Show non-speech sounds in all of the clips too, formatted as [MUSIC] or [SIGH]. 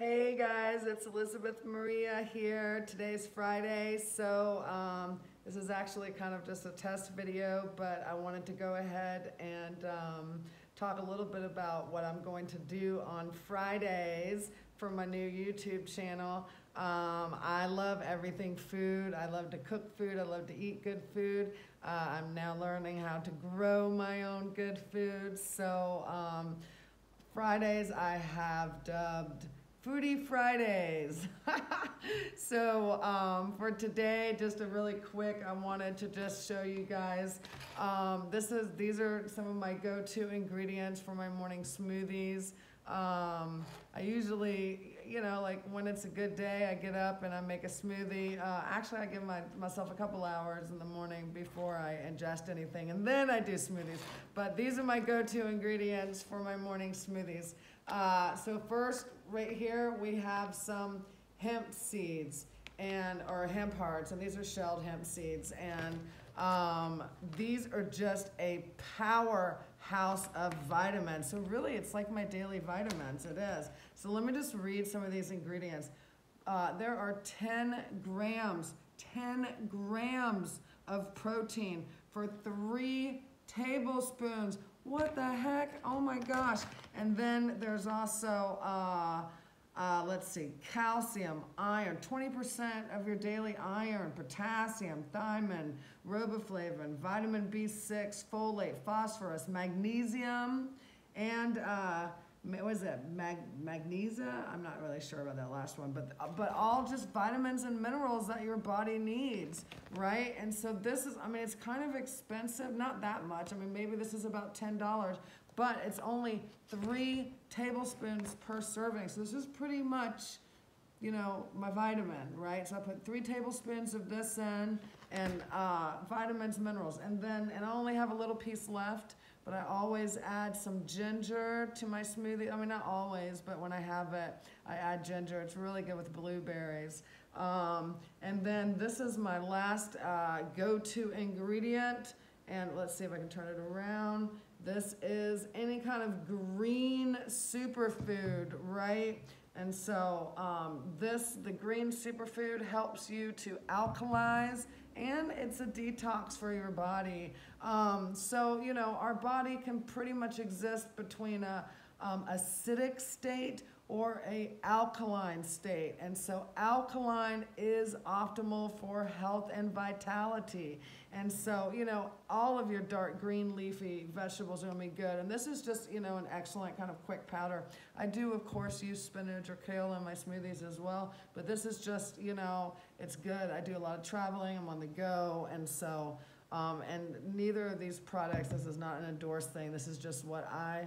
Hey guys, it's Elizabeth Maria here. Today's Friday, so um, this is actually kind of just a test video, but I wanted to go ahead and um, talk a little bit about what I'm going to do on Fridays for my new YouTube channel. Um, I love everything food. I love to cook food. I love to eat good food. Uh, I'm now learning how to grow my own good food. So um, Fridays I have dubbed Foodie Fridays. [LAUGHS] so um, for today, just a really quick, I wanted to just show you guys. Um, this is these are some of my go-to ingredients for my morning smoothies. Um, I usually, you know, like when it's a good day, I get up and I make a smoothie. Uh, actually, I give my, myself a couple hours in the morning before I ingest anything, and then I do smoothies. But these are my go-to ingredients for my morning smoothies. Uh, so first, right here, we have some hemp seeds and or hemp hearts, and these are shelled hemp seeds. And um, these are just a powerhouse of vitamins. So really, it's like my daily vitamins. It is. So let me just read some of these ingredients. Uh, there are 10 grams, 10 grams of protein for three tablespoons what the heck? Oh my gosh. And then there's also, uh, uh, let's see, calcium, iron, 20% of your daily iron, potassium, thiamine, riboflavin, vitamin B6, folate, phosphorus, magnesium, and uh, what is it, Mag magnesia? I'm not really sure about that last one, but, but all just vitamins and minerals that your body needs, right? And so this is, I mean, it's kind of expensive, not that much. I mean, maybe this is about $10, but it's only three tablespoons per serving. So this is pretty much, you know, my vitamin, right? So I put three tablespoons of this in and uh, vitamins, minerals, and then, and I only have a little piece left but I always add some ginger to my smoothie. I mean, not always, but when I have it, I add ginger. It's really good with blueberries. Um, and then this is my last uh, go-to ingredient. And let's see if I can turn it around. This is any kind of green superfood, right? And so um, this, the green superfood helps you to alkalize and it's a detox for your body. Um, so, you know, our body can pretty much exist between a um, acidic state or a alkaline state. And so alkaline is optimal for health and vitality. And so, you know, all of your dark green leafy vegetables are gonna be good. And this is just, you know, an excellent kind of quick powder. I do, of course, use spinach or kale in my smoothies as well, but this is just, you know, it's good. I do a lot of traveling, I'm on the go, and so, um, and neither of these products, this is not an endorsed thing, this is just what I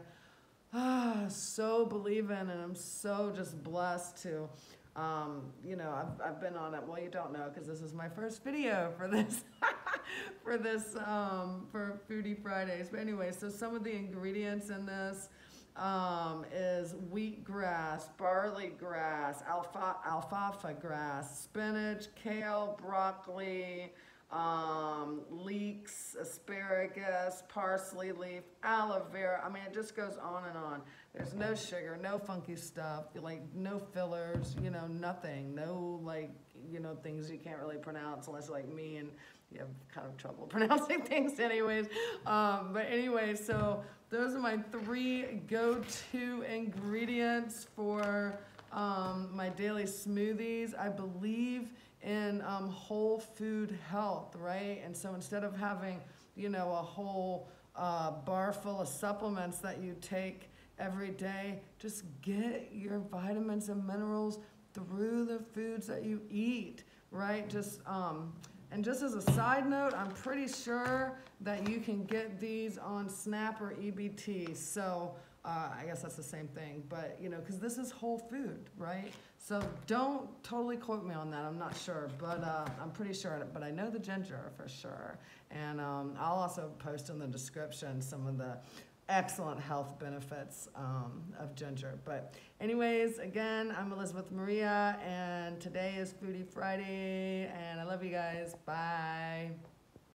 ah, so believe in, and I'm so just blessed to, um, you know, I've, I've been on it. Well, you don't know because this is my first video for this, [LAUGHS] for this, um, for Foodie Fridays. But anyway, so some of the ingredients in this um, is wheatgrass, barley grass, alfa alfalfa grass, spinach, kale, broccoli, um, leeks, asparagus, parsley leaf, aloe vera. I mean, it just goes on and on. There's no sugar, no funky stuff, like no fillers, you know, nothing. No like, you know, things you can't really pronounce unless like me and you have kind of trouble [LAUGHS] pronouncing things anyways. Um, but anyway, so those are my three go-to ingredients for um, my daily smoothies. I believe in um, whole food health, right? And so instead of having, you know, a whole uh, bar full of supplements that you take every day, just get your vitamins and minerals through the foods that you eat, right? Just um, and just as a side note, I'm pretty sure that you can get these on Snap or EBT. So uh, I guess that's the same thing, but you know, because this is whole food, right? So don't totally quote me on that. I'm not sure, but uh, I'm pretty sure. But I know the ginger for sure, and um, I'll also post in the description some of the excellent health benefits um, of ginger. But anyways, again, I'm Elizabeth Maria, and today is Foodie Friday, and I love you guys. Bye.